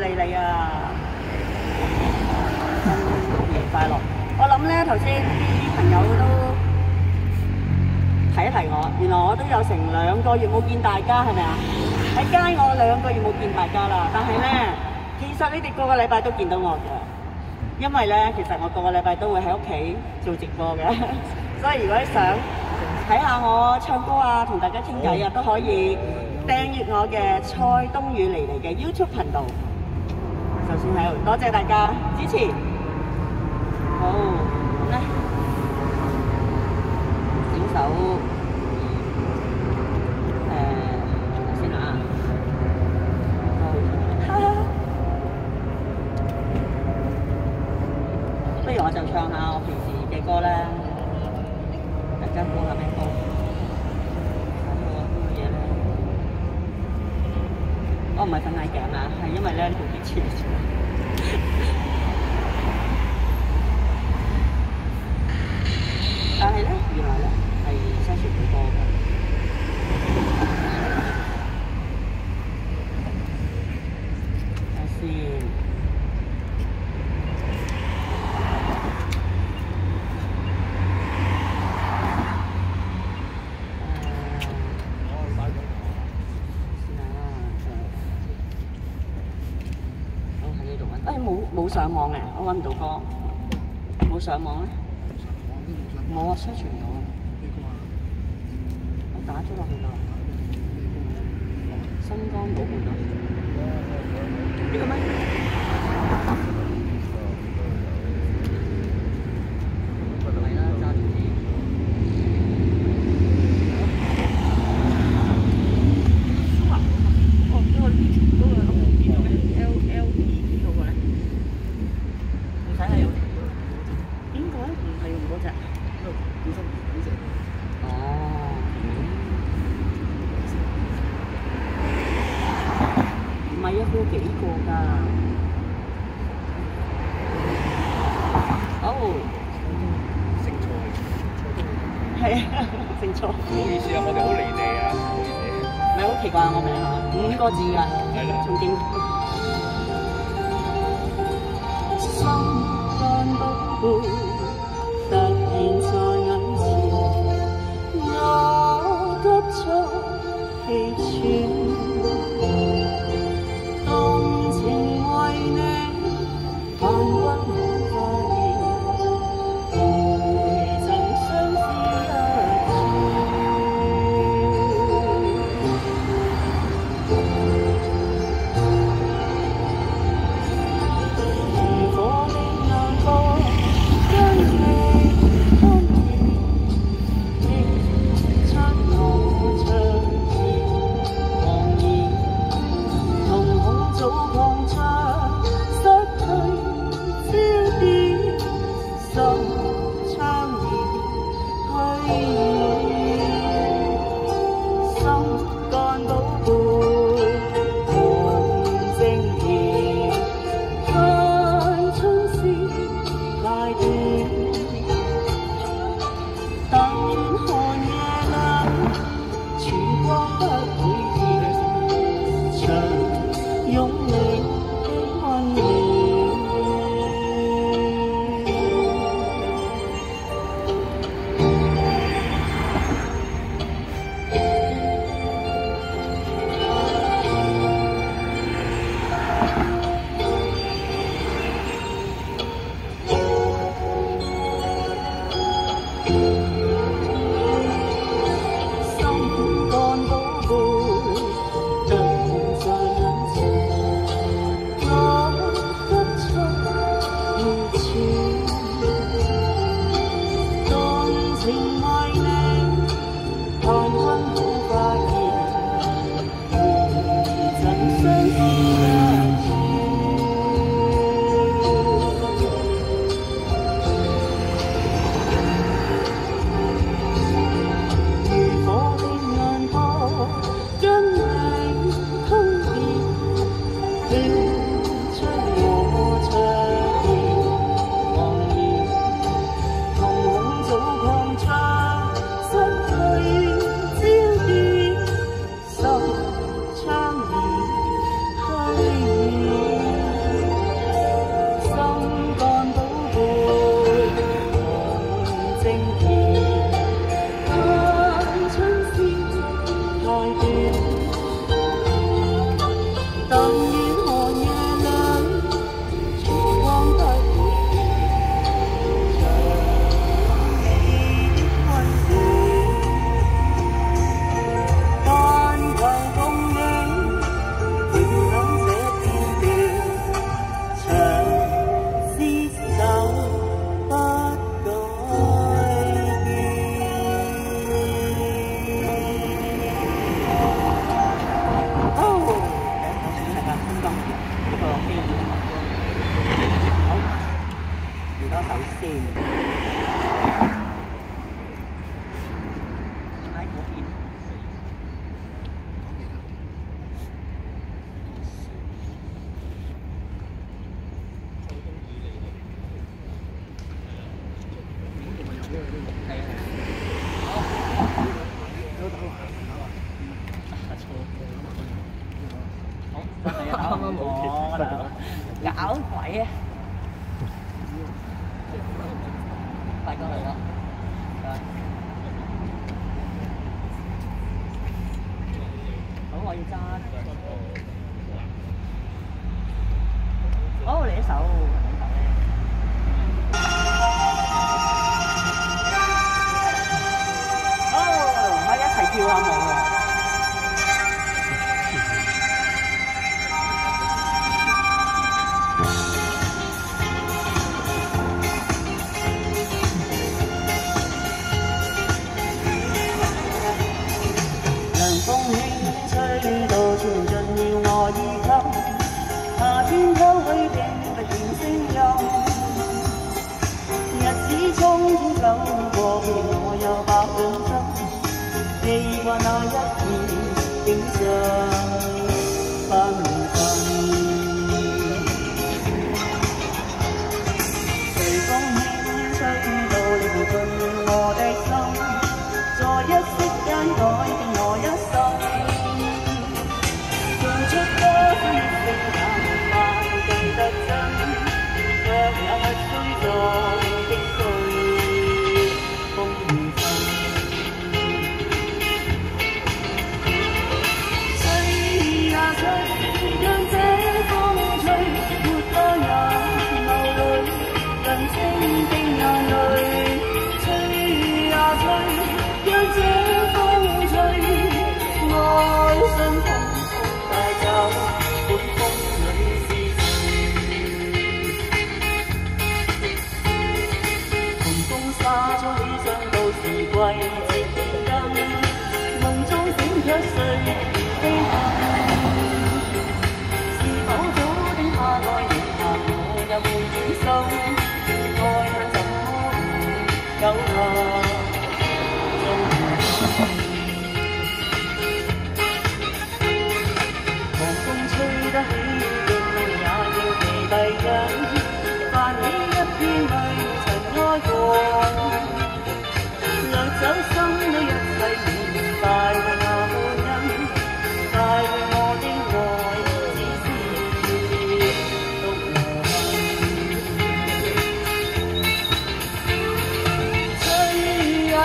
嚟你啊！新年快樂！我諗咧頭先啲朋友都提一提我，原來我都有成兩個月冇見大家，係咪啊？喺街我兩個月冇見大家啦，但係咧，其實你哋個個禮拜都見到我嘅，因為咧，其實我個個禮拜都會喺屋企做直播嘅，所以如果你想睇下我唱歌啊，同大家傾偈啊，都可以訂閱我嘅蔡東宇嚟嚟嘅 YouTube 频道。首先喺度多謝大家支持。好，咁咧整首誒先啊。好不如我就唱下我平時嘅歌啦，大家估下咩歌？睇我呢個嘢咧，我唔係瞓眼鏡啊，係因為咧呢部機黐住。但係咧，原來咧係篩選好多嘅。睇下先。我喺呢度揾，誒冇冇上網嘅，我揾唔到歌，冇上網咧。冇啊，search 唔到啊，我打咗落去啦。新光島冇咗，呢個咩？係啦，揸住先。哦，嗰個嗰個邊度嘅 L L E 邊度嘅咧？唔使係用邊個咧？唔係用嗰隻。哦。唔係啊，佢有幾個㗎？哦，係啊，姓錯。唔好意思啊，我哋好離地啊，唔好意思。唔係好奇怪我名係嘛？五個字㗎，係啦仲勁。心肝不哎氣我有百兩心，氣話那一年景象。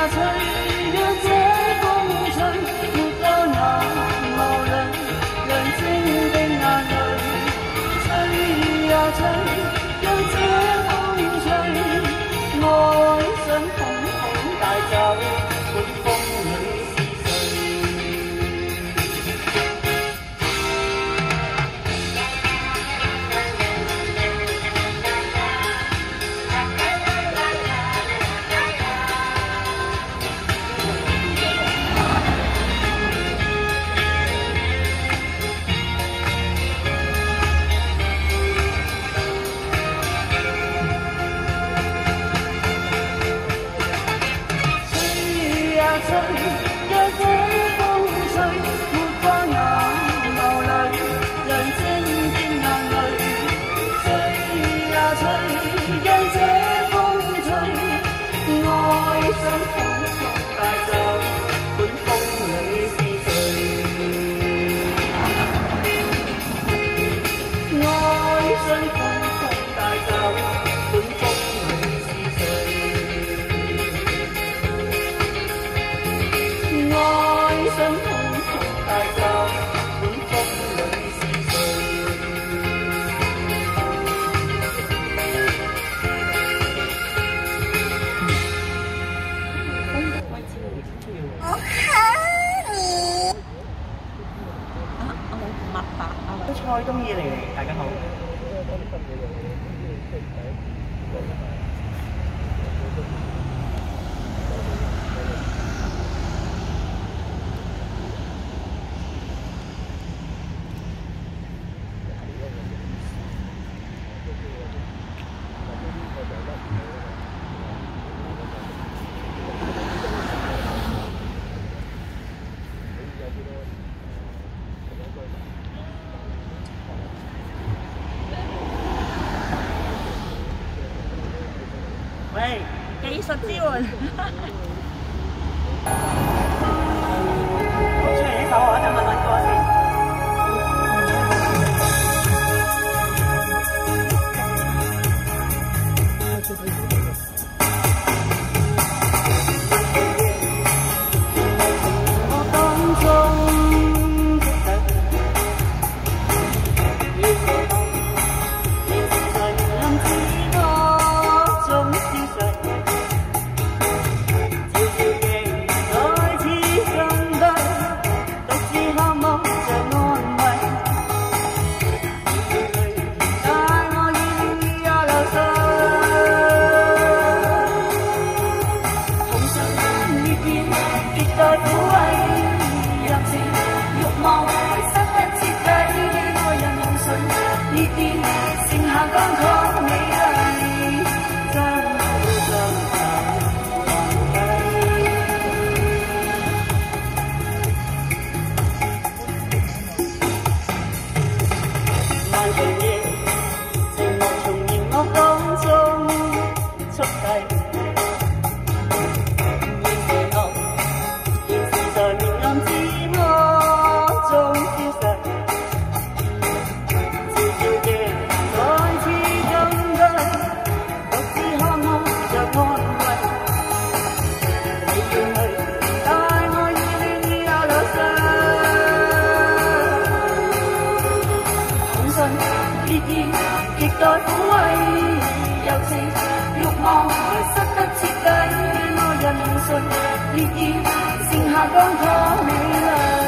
Cause her time 大家好。isso aqui. I'm 直待抚慰柔情，欲望会失得彻底，爱人信烈焰，剩下干涸美丽。